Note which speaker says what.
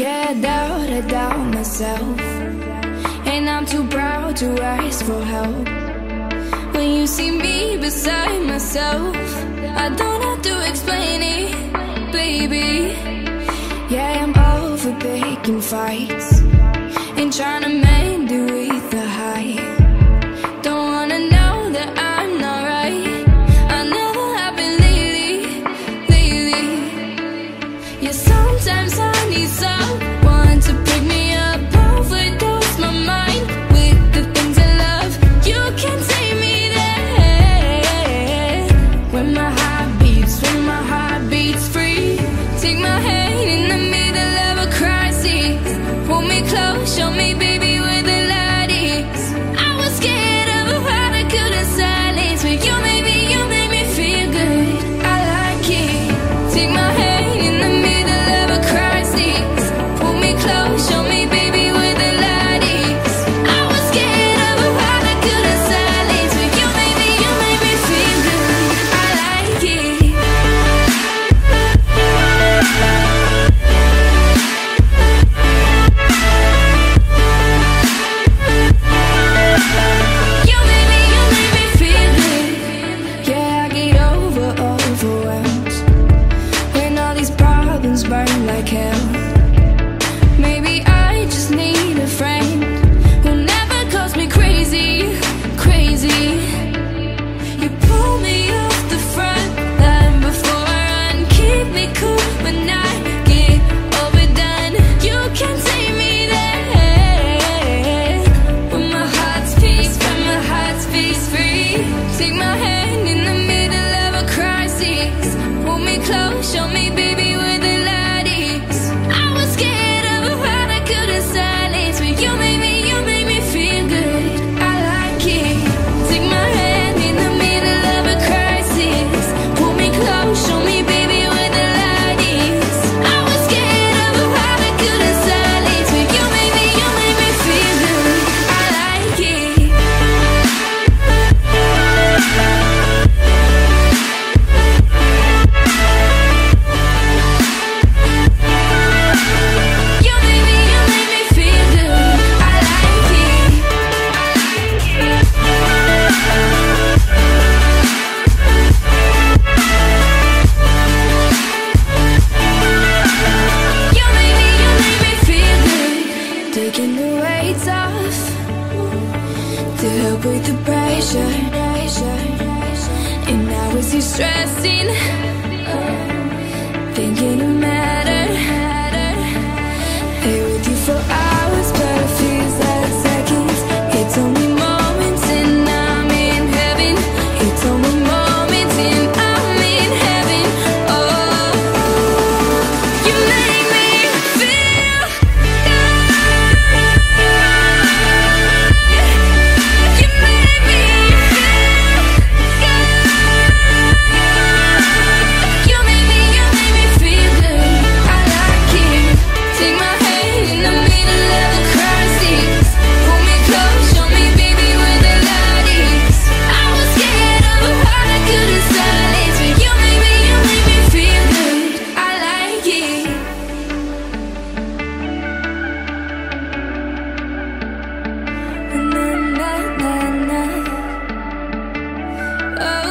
Speaker 1: Yeah, I doubt, I doubt myself. And I'm too proud to ask for help. When you see me beside myself I don't have to explain it, baby. Yeah, I'm over picking fights And trying to mend it with a high pressure. And now it's you stressing. Oh. Oh.